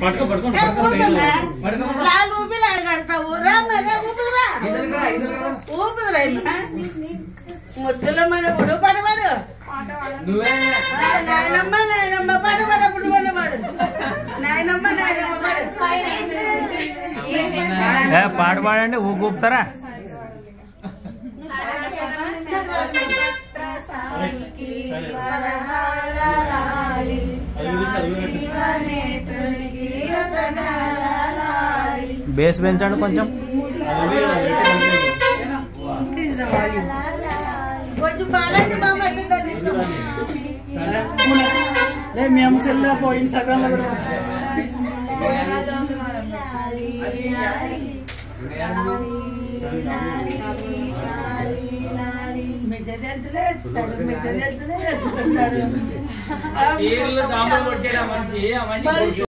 పట్టుకో పట్టుకో లాలు ఊపిరి కడతావు. రా మరి, పడవాడు. నాయనమ్మ నాయనమ్మ పడవాడు అప్పుడు నాయనమ్మ నాయనమ్మ పాట పాడండి బేస్ పెంచండి కొంచెం. మేము సెల్ ఇన్స్టాగ్రామ్లో కూడా ఏళ్ళు దాంబలు కొట్టాడు ఆ మనిషి ఆ మనిషి